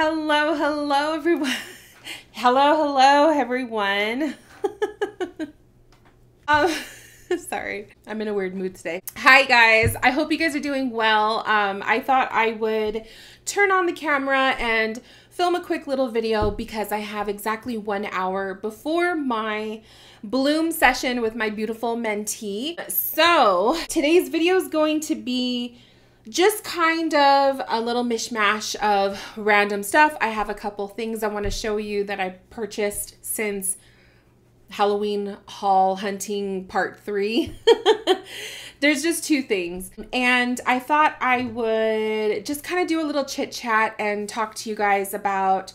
Hello, hello, everyone. hello, hello, everyone. um, sorry, I'm in a weird mood today. Hi, guys. I hope you guys are doing well. Um, I thought I would turn on the camera and film a quick little video because I have exactly one hour before my bloom session with my beautiful mentee. So today's video is going to be just kind of a little mishmash of random stuff. I have a couple things I want to show you that I purchased since Halloween haul hunting part three. There's just two things. And I thought I would just kind of do a little chit chat and talk to you guys about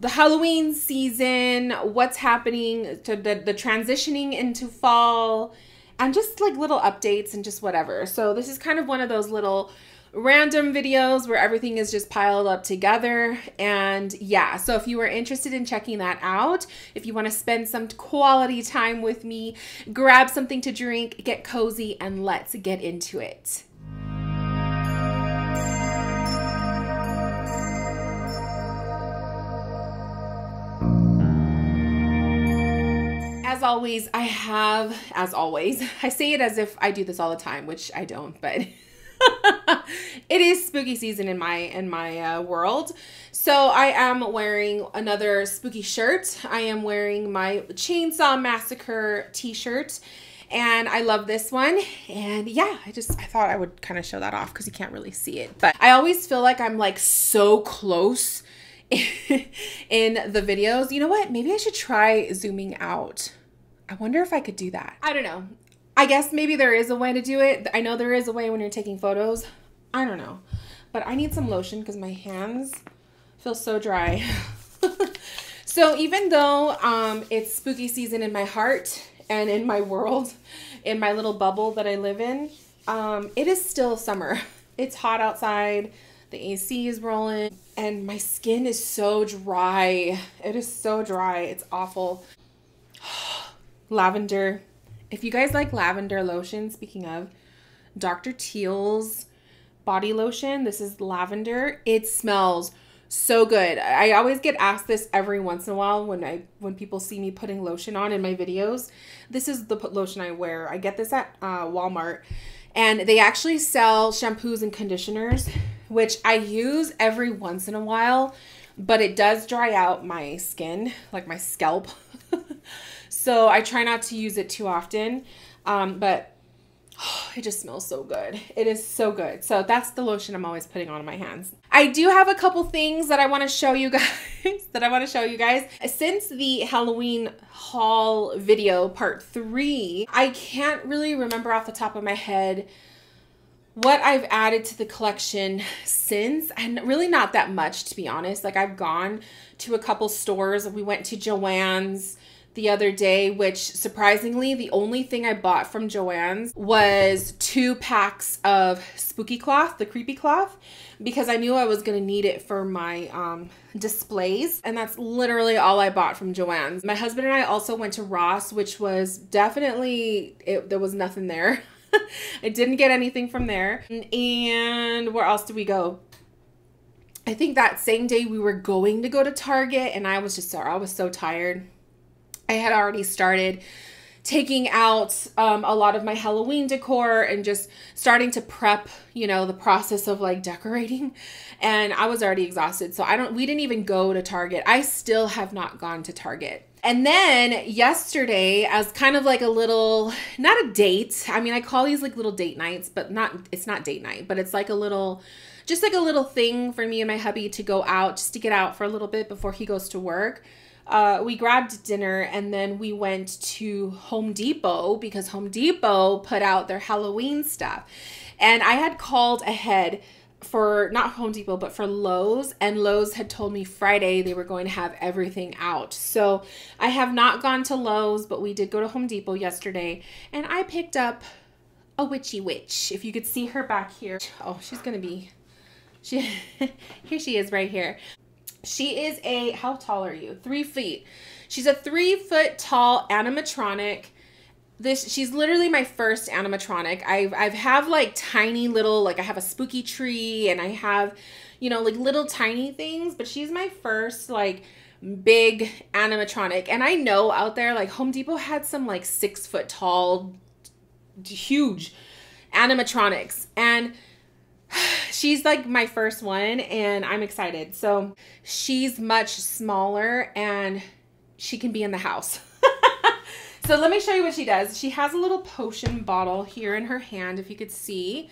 the Halloween season, what's happening to the, the transitioning into fall and just like little updates and just whatever. So this is kind of one of those little random videos where everything is just piled up together. And yeah, so if you are interested in checking that out, if you want to spend some quality time with me, grab something to drink, get cozy, and let's get into it. As always, I have, as always, I say it as if I do this all the time, which I don't, but it is spooky season in my in my uh, world. So I am wearing another spooky shirt. I am wearing my Chainsaw Massacre t-shirt and I love this one. And yeah, I just I thought I would kind of show that off because you can't really see it. But I always feel like I'm like so close in the videos. You know what? Maybe I should try zooming out. I wonder if I could do that. I don't know. I guess maybe there is a way to do it. I know there is a way when you're taking photos. I don't know. But I need some lotion because my hands feel so dry. so even though um, it's spooky season in my heart and in my world, in my little bubble that I live in, um, it is still summer. It's hot outside. The AC is rolling and my skin is so dry. It is so dry. It's awful lavender. If you guys like lavender lotion, speaking of, Dr. Teal's body lotion, this is lavender. It smells so good. I always get asked this every once in a while when I when people see me putting lotion on in my videos. This is the lotion I wear. I get this at uh, Walmart, and they actually sell shampoos and conditioners, which I use every once in a while, but it does dry out my skin, like my scalp. So I try not to use it too often. Um, but oh, it just smells so good. It is so good. So that's the lotion I'm always putting on my hands. I do have a couple things that I want to show you guys that I want to show you guys. Since the Halloween haul video part 3, I can't really remember off the top of my head what I've added to the collection since, and really not that much to be honest. Like I've gone to a couple stores. We went to Joann's the other day, which surprisingly, the only thing I bought from Joann's was two packs of spooky cloth, the creepy cloth, because I knew I was going to need it for my um, displays. And that's literally all I bought from Joann's. My husband and I also went to Ross, which was definitely, it, there was nothing there. I didn't get anything from there. And where else did we go? I think that same day we were going to go to Target and I was just I was so tired. I had already started taking out um, a lot of my Halloween decor and just starting to prep, you know, the process of like decorating. And I was already exhausted. So I don't, we didn't even go to Target. I still have not gone to Target. And then yesterday, as kind of like a little, not a date. I mean, I call these like little date nights, but not, it's not date night, but it's like a little, just like a little thing for me and my hubby to go out, just to get out for a little bit before he goes to work uh, we grabbed dinner and then we went to Home Depot because Home Depot put out their Halloween stuff. And I had called ahead for not Home Depot, but for Lowe's, and Lowe's had told me Friday they were going to have everything out. So I have not gone to Lowe's, but we did go to Home Depot yesterday, and I picked up a witchy witch. If you could see her back here. Oh, she's gonna be. She here she is right here. She is a, how tall are you? Three feet. She's a three foot tall animatronic. This she's literally my first animatronic. I've I've have like tiny little like I have a spooky tree and I have you know, like little tiny things, but she's my first like big animatronic. And I know out there, like Home Depot had some like six foot tall, huge animatronics. And she's like my first one, and I'm excited. So she's much smaller and she can be in the house. so let me show you what she does. She has a little potion bottle here in her hand, if you could see.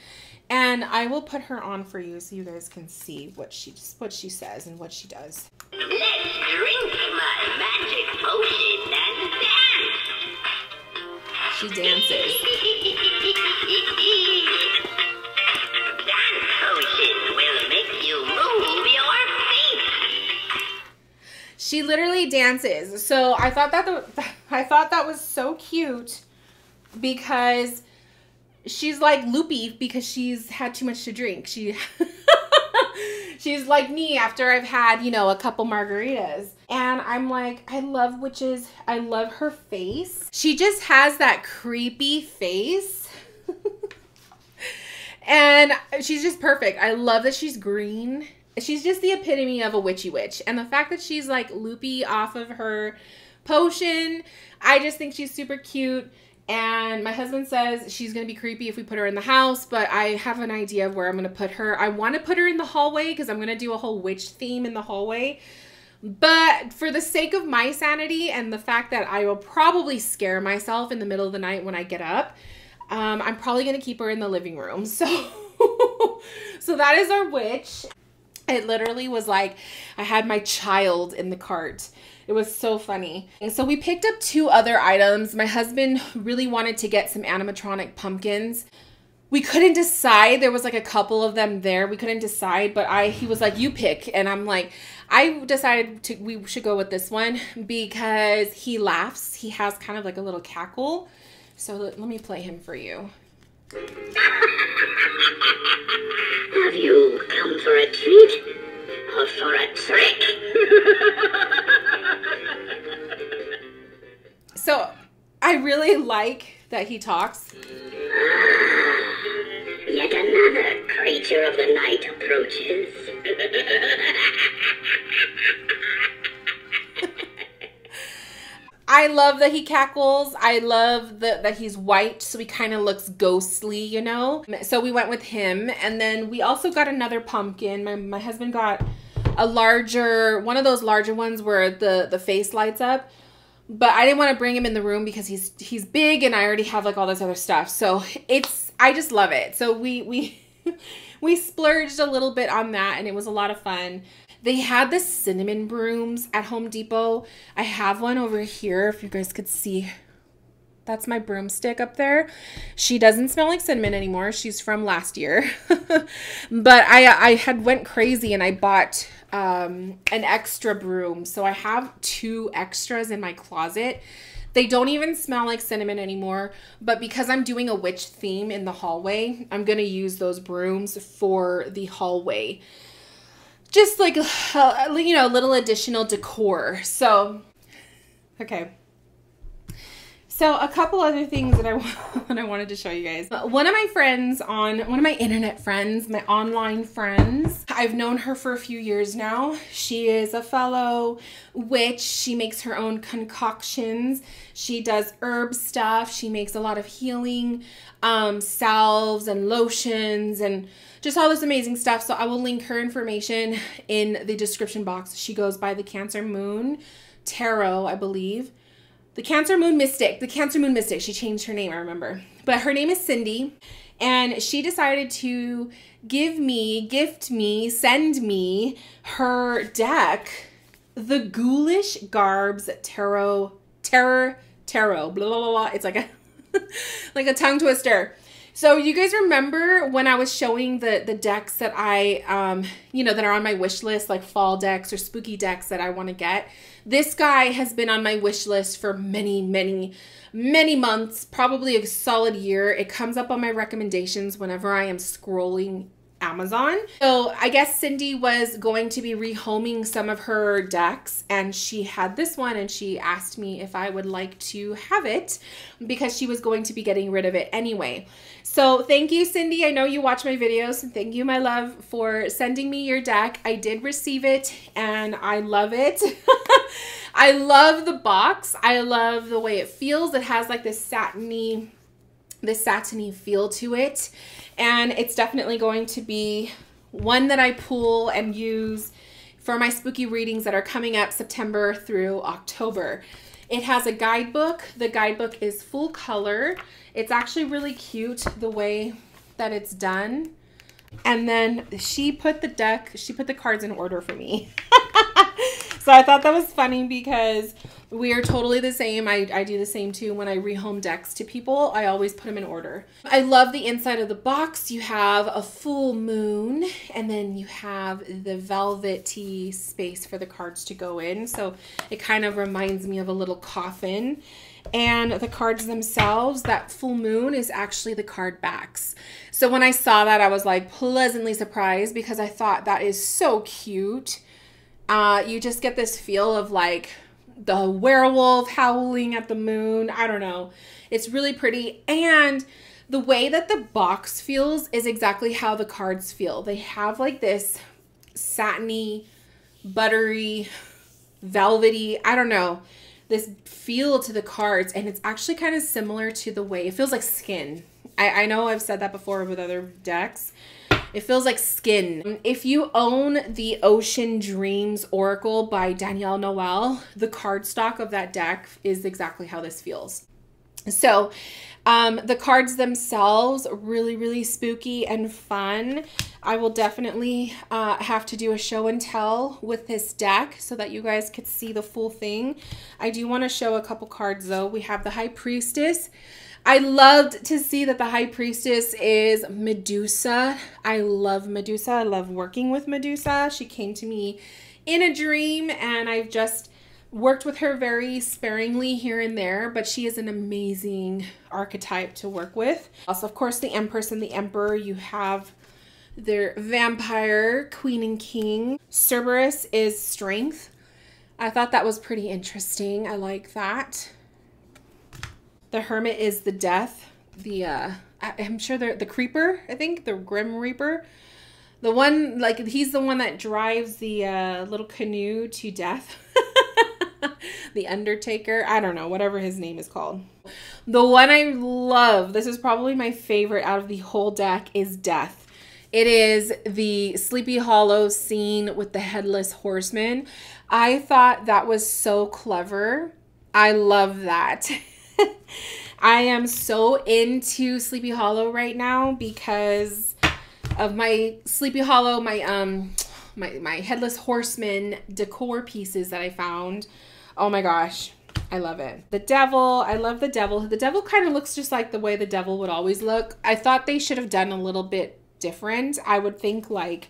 And I will put her on for you so you guys can see what she what she says and what she does. Let's drink my magic potion and dance. She dances. She literally dances. So I thought that the, I thought that was so cute because she's like loopy because she's had too much to drink. She she's like me after I've had, you know, a couple margaritas. And I'm like, I love witches. I love her face. She just has that creepy face. and she's just perfect. I love that she's green. She's just the epitome of a witchy witch. And the fact that she's like loopy off of her potion, I just think she's super cute. And my husband says she's to be creepy if we put her in the house, but I have an idea of where I'm to put her. I want to put her in the hallway because I'm to do a whole witch theme in the hallway. But for the sake of my sanity and the fact that I will probably scare myself in the middle of the night when I get up, um, I'm probably to keep her in the living room. So, so that is our witch. It literally was like I had my child in the cart. It was so funny. And so we picked up two other items. My husband really wanted to get some animatronic pumpkins. We couldn't decide. There was like a couple of them there. We couldn't decide, but I he was like, "You pick." And I'm like, I decided to we should go with this one because he laughs. He has kind of like a little cackle. So let, let me play him for you. Have you come for a treat or for a trick? So I really like that he talks. Ah, yet another creature of the night approaches. I love that he cackles. I love the, that he's white, so he kind of looks ghostly, you know? So we went with him. And then we also got another pumpkin. My, my husband got a larger, one of those larger ones where the, the face lights up. But I didn't want to bring him in the room because he's he's big and I already have like all this other stuff. So it's I just love it. So we we we splurged a little bit on that and it was a lot of fun. They had the cinnamon brooms at Home Depot. I have one over here if you guys could see. That's my broomstick up there. She doesn't smell like cinnamon anymore. She's from last year. but I I had went crazy and I bought um, an extra broom. So I have two extras in my closet. They don't even smell like cinnamon anymore, but because I'm doing a witch theme in the hallway, I'm going to use those brooms for the hallway just like uh, you know, a little additional decor. So, okay. So a couple other things that I that I wanted to show you guys. One of my friends on one of my internet friends, my online friends, I've known her for a few years now. She is a fellow witch. She makes her own concoctions. She does herb stuff. She makes a lot of healing um, salves and lotions and just all this amazing stuff. So I will link her information in the description box. She goes by the Cancer Moon Tarot, I believe. The Cancer Moon Mystic. The Cancer Moon Mystic. She changed her name, I remember. But her name is Cyndi. And she decided to give me, gift me, send me her deck, the Ghoulish Garbs Tarot, Terror, Tarot, blah, blah, blah, blah. It's like a, like a tongue twister. So you guys remember when I was showing the the decks that I um you know that are on my wish list like fall decks or spooky decks that I want to get. This guy has been on my wish list for many many many months, probably a solid year. It comes up on my recommendations whenever I am scrolling Amazon. So I guess Cyndi was going to be rehoming some of her decks and she had this one and she asked me if I would like to have it because she was going to be getting rid of it anyway. So thank you, Cyndi. I know you watch my videos. And thank you, my love, for sending me your deck. I did receive it and I love it. I love the box. I love the way it feels. It has like this satiny, this satiny feel to it and it's definitely going to be one that I pull and use for my spooky readings that are coming up September through October. It has a guidebook. The guidebook is full color. It's actually really cute the way that it's done. And then she put the deck, she put the cards in order for me. so I thought that was funny because we are totally the same. I, I do the same too when I rehome decks to people. I always put them in order. I love the inside of the box. You have a full moon and then you have the velvety space for the cards to go in. So it kind of reminds me of a little coffin. And the cards themselves, that full moon is actually the card backs. So when I saw that, I was like pleasantly surprised because I thought that is so cute. Uh, you just get this feel of like the werewolf howling at the moon. I don't know. It's really pretty. And the way that the box feels is exactly how the cards feel. They have like this satiny, buttery, velvety, I don't know, this feel to the cards. And it's actually kind of similar to the way it feels like skin. I, I know I've said that before with other decks, it feels like skin. If you own the Ocean Dreams Oracle by Danielle Noel, the cardstock of that deck is exactly how this feels. So, um, the cards themselves, really, really spooky and fun. I will definitely uh, have to do a show and tell with this deck so that you guys could see the full thing. I do want to show a couple cards though. We have the High Priestess. I loved to see that the high priestess is Medusa. I love Medusa. I love working with Medusa. She came to me in a dream and I've just worked with her very sparingly here and there, but she is an amazing archetype to work with. Also, of course, the Empress and the Emperor, you have their vampire, Queen and King. Cerberus is strength. I thought that was pretty interesting. I like that. The Hermit is the death. The uh I'm sure the the creeper, I think, the Grim Reaper. The one like he's the one that drives the uh little canoe to death. the Undertaker, I don't know, whatever his name is called. The one I love, this is probably my favorite out of the whole deck, is Death. It is the Sleepy Hollow scene with the headless horseman. I thought that was so clever. I love that. I am so into Sleepy Hollow right now because of my Sleepy Hollow, my um my my headless horseman decor pieces that I found. Oh my gosh. I love it. The devil, I love the devil. The devil kind of looks just like the way the devil would always look. I thought they should have done a little bit different. I would think like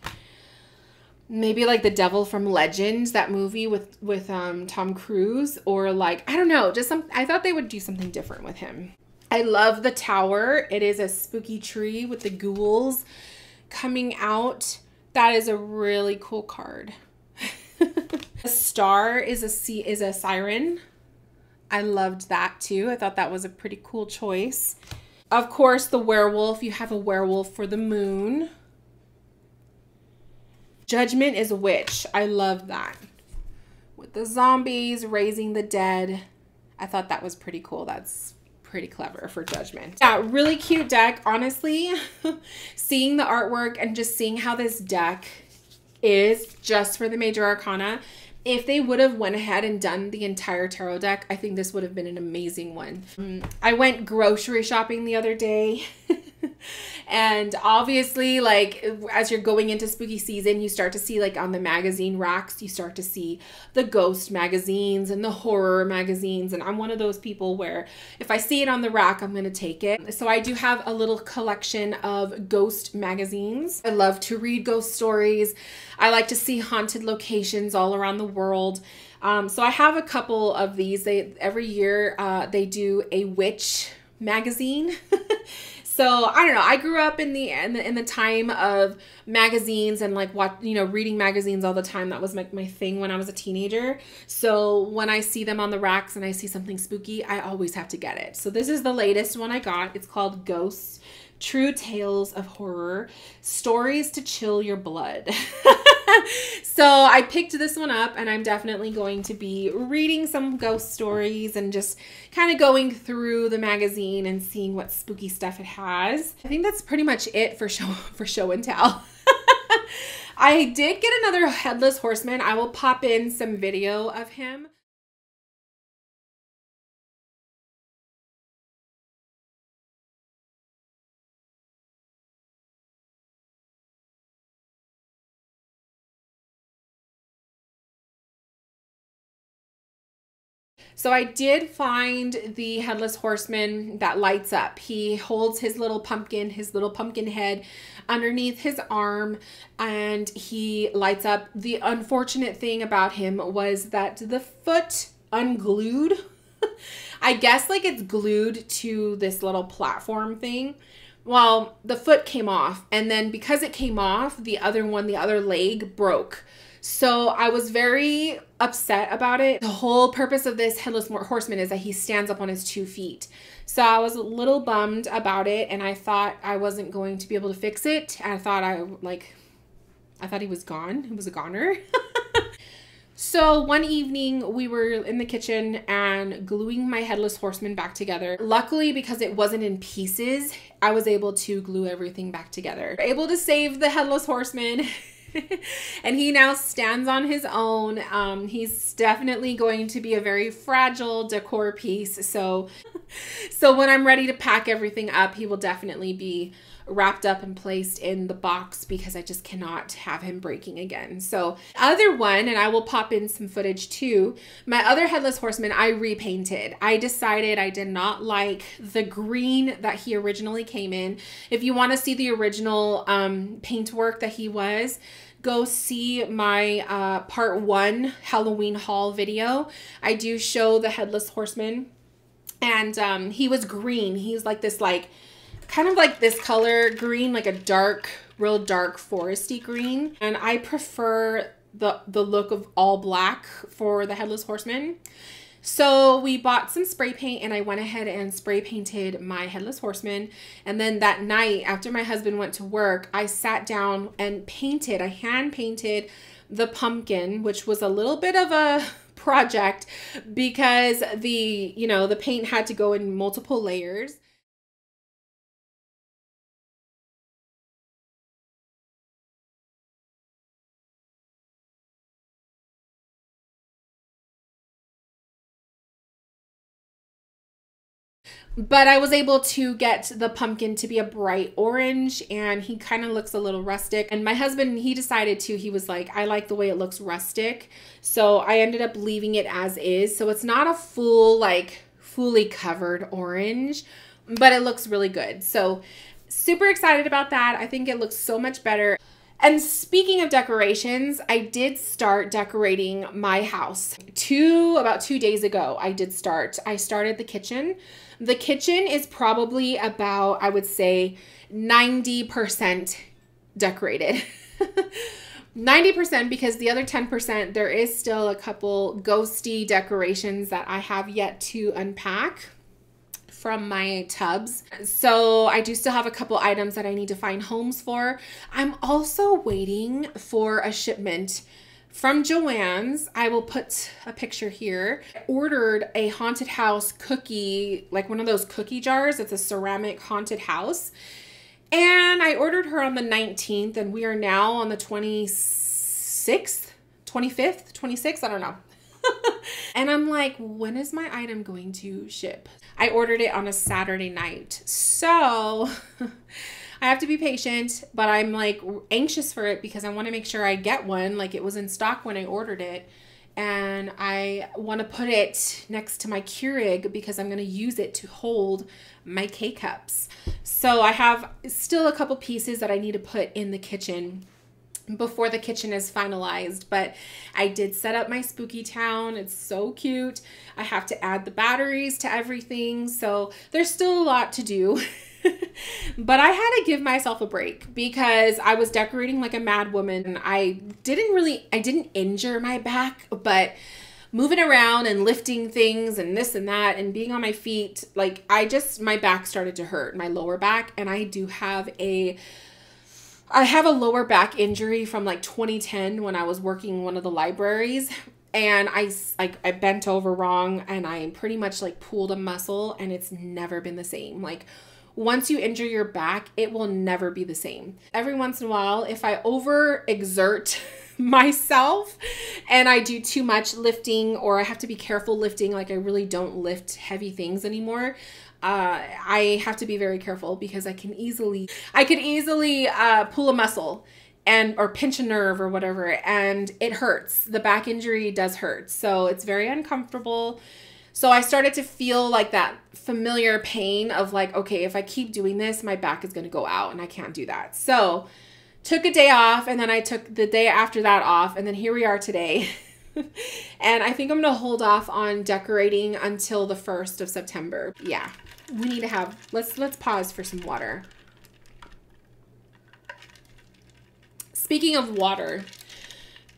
maybe like the devil from legends that movie with with um tom cruise or like i don't know just some i thought they would do something different with him. I love the tower. It is a spooky tree with the ghouls coming out. That is a really cool card. The star is a sea is a siren. I loved that too. I thought that was a pretty cool choice. Of course the werewolf you have a werewolf for the moon Judgment is a witch. I love that. With the zombies raising the dead. I thought that was pretty cool. That's pretty clever for Judgment. Yeah, really cute deck. Honestly, seeing the artwork and just seeing how this deck is just for the Major Arcana, if they would have went ahead and done the entire tarot deck, I think this would have been an amazing one. Mm, I went grocery shopping the other day. and obviously like as you're going into spooky season you start to see like on the magazine racks you start to see the ghost magazines and the horror magazines. And i'm one of those people where if i see it on the rack i'm going to take it. So i do have a little collection of ghost magazines. I love to read ghost stories. I like to see haunted locations all around the world. Um, so i have a couple of these. They every year uh, they do a witch magazine So I don't know. I grew up in the in the, in the time of magazines and like what you know reading magazines all the time. That was my, my thing when I was a teenager. So when I see them on the racks and I see something spooky, I always have to get it. So this is the latest one I got. It's called Ghosts True Tales of Horror Stories to Chill Your Blood. so I picked this one up and I'm definitely going to be reading some ghost stories and just kind of going through the magazine and seeing what spooky stuff it has. I think that's pretty much it for show for show and tell. I did get another headless horseman. I will pop in some video of him. So I did find the headless horseman that lights up. He holds his little pumpkin, his little pumpkin head underneath his arm and he lights up. The unfortunate thing about him was that the foot unglued. I guess like it's glued to this little platform thing. Well, the foot came off and then because it came off, the other one, the other leg broke. So I was very upset about it. The whole purpose of this headless horseman is that he stands up on his two feet. So I was a little bummed about it and I thought I wasn't going to be able to fix it. I thought I like I thought he was gone. He was a goner. So one evening we were in the kitchen and gluing my headless horseman back together. Luckily, because it wasn't in pieces, I was able to glue everything back together. Able to save the headless horseman. and he now stands on his own. Um, he's definitely going to be a very fragile decor piece. So, so when I'm ready to pack everything up, he will definitely be wrapped up and placed in the box because I just cannot have him breaking again. So, other one, and I will pop in some footage too. My other headless horseman, I repainted. I decided I did not like the green that he originally came in. If you want to see the original um, paint work that he was, go see my uh, part one Halloween haul video. I do show the headless horseman, and um, he was green. He's like this, like kind of like this color green, like a dark, real dark foresty green. And I prefer the the look of all black for the headless horseman. So we bought some spray paint and I went ahead and spray painted my headless horseman. And then that night after my husband went to work, I sat down and painted, I hand painted the pumpkin, which was a little bit of a project because the, you know, the paint had to go in multiple layers. But I was able to get the pumpkin to be a bright orange and he kind of looks a little rustic. And my husband, he decided to, he was like, I like the way it looks rustic. So I ended up leaving it as is. So it's not a full, like, fully covered orange, but it looks really good. So super excited about that. I think it looks so much better. And speaking of decorations, I did start decorating my house. Two about 2 days ago, I did start. I started the kitchen. The kitchen is probably about I would say 90% decorated. 90% because the other 10% there is still a couple ghosty decorations that I have yet to unpack from my tubs. So I do still have a couple items that I need to find homes for. I'm also waiting for a shipment from Joann's. I will put a picture here. I ordered a haunted house cookie, like one of those cookie jars. It's a ceramic haunted house. And I ordered her on the 19th and we are now on the 26th, 25th, 26th, I don't know. and I'm like, when is my item going to ship? I ordered it on a Saturday night. So I have to be patient, but I'm like anxious for it because I want to make sure I get one. Like it was in stock when I ordered it. And I want to put it next to my Keurig because I'm going to use it to hold my K cups. So I have still a couple pieces that I need to put in the kitchen before the kitchen is finalized. But I did set up my spooky town. It's so cute. I have to add the batteries to everything. So there's still a lot to do. but I had to give myself a break because I was decorating like a mad woman. I didn't really, I didn't injure my back, but moving around and lifting things and this and that and being on my feet, like I just, my back started to hurt, my lower back. And I do have a, I have a lower back injury from like 2010 when I was working one of the libraries and I like I bent over wrong and I pretty much like pulled a muscle and it's never been the same. Like once you injure your back, it will never be the same. Every once in a while, if I overexert myself and I do too much lifting or I have to be careful lifting, like I really don't lift heavy things anymore, uh, I have to be very careful because I can easily, I could easily uh, pull a muscle and or pinch a nerve or whatever and it hurts. The back injury does hurt. So it's very uncomfortable so i started to feel like that familiar pain of like okay if i keep doing this my back is going to go out and i can't do that. So took a day off and then i took the day after that off and then here we are today. And i think i'm going to hold off on decorating until the 1st of september. Yeah we need to have let's let's pause for some water. Speaking of water,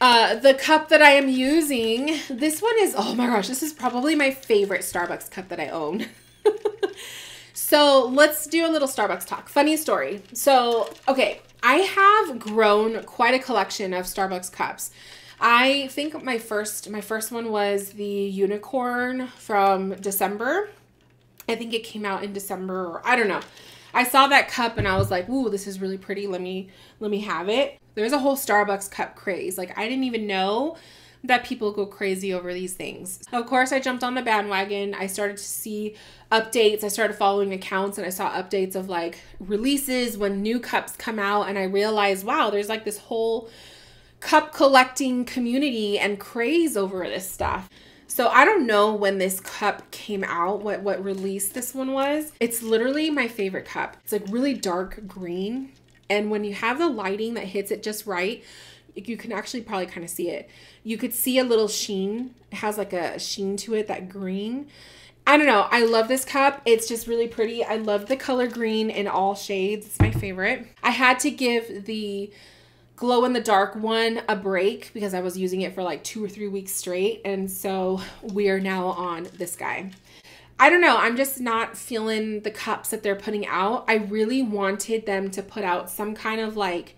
uh, the cup that I am using, this one is, oh my gosh, this is probably my favorite Starbucks cup that I own. so let's do a little Starbucks talk. Funny story. So, okay, I have grown quite a collection of Starbucks cups. I think my first my first one was the unicorn from December. I think it came out in December or I don't know. I saw that cup and I was like, "Ooh, this is really pretty. Let me let me have it." There's a whole Starbucks cup craze. Like I didn't even know that people go crazy over these things. Of course, I jumped on the bandwagon. I started to see updates. I started following accounts and I saw updates of like releases when new cups come out and I realized, wow, there's like this whole cup collecting community and craze over this stuff. So I don't know when this cup came out, what what release this one was. It's literally my favorite cup. It's like really dark green and when you have the lighting that hits it just right, you can actually probably kind of see it. You could see a little sheen. It has like a sheen to it, that green. I don't know. I love this cup. It's just really pretty. I love the color green in all shades. It's my favorite. I had to give the glow in the dark one a break because I was using it for like two or three weeks straight. And so we are now on this guy. I don't know. I'm just not feeling the cups that they're putting out. I really wanted them to put out some kind of like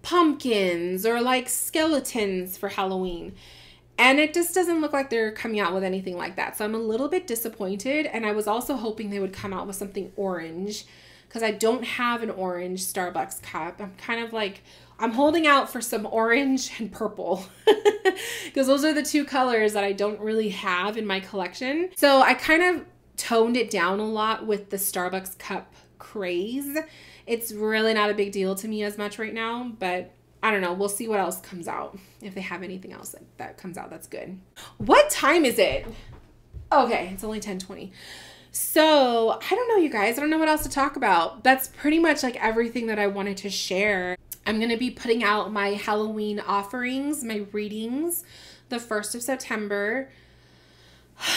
pumpkins or like skeletons for Halloween. And it just doesn't look like they're coming out with anything like that. So I'm a little bit disappointed. And I was also hoping they would come out with something orange because I don't have an orange Starbucks cup. I'm kind of like, I'm holding out for some orange and purple because those are the two colors that I don't really have in my collection. So I kind of toned it down a lot with the Starbucks cup craze. It's really not a big deal to me as much right now, but I don't know. We'll see what else comes out. If they have anything else that, that comes out, that's good. What time is it? Okay, it's only 1020. So I don't know, you guys. I don't know what else to talk about. That's pretty much like everything that I wanted to share. I'm going to be putting out my Halloween offerings, my readings, the 1st of September.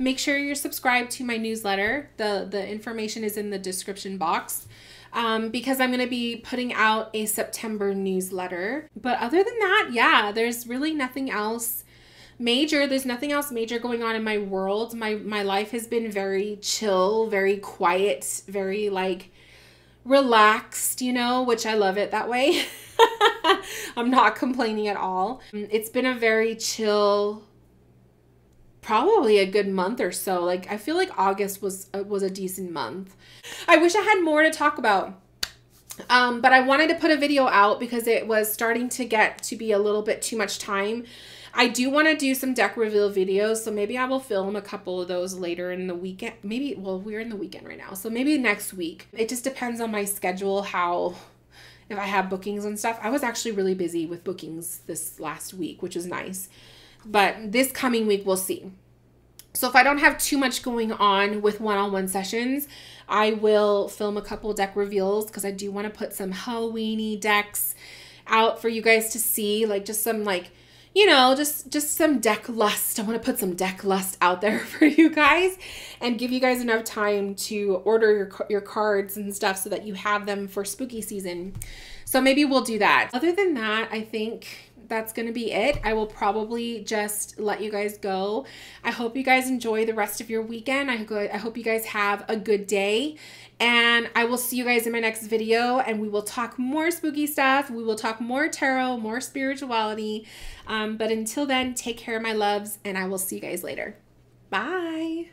make sure you're subscribed to my newsletter. The, the information is in the description box. Um, because I'm going to be putting out a September newsletter. But other than that, yeah, there's really nothing else major. There's nothing else major going on in my world. My my life has been very chill, very quiet, very like relaxed, you know, which I love it that way. I'm not complaining at all. It's been a very chill probably a good month or so. Like I feel like August was uh, was a decent month. I wish I had more to talk about. Um, but I wanted to put a video out because it was starting to get to be a little bit too much time. I do want to do some deck reveal videos, so maybe I will film a couple of those later in the weekend. Maybe, well, we're in the weekend right now, so maybe next week. It just depends on my schedule, how, if I have bookings and stuff. I was actually really busy with bookings this last week, which is nice. But this coming week, we'll see. So if I don't have too much going on with one-on-one sessions, I will film a couple deck reveals because I do want to put some Halloweeny decks out for you guys to see, like just some like you know, just just some deck lust. I want to put some deck lust out there for you guys and give you guys enough time to order your your cards and stuff so that you have them for spooky season. So maybe we'll do that. Other than that, I think that's going to be it. I will probably just let you guys go. I hope you guys enjoy the rest of your weekend. I, I hope you guys have a good day. And I will see you guys in my next video and we will talk more spooky stuff. We will talk more tarot, more spirituality. Um, but until then, take care, of my loves, and I will see you guys later. Bye.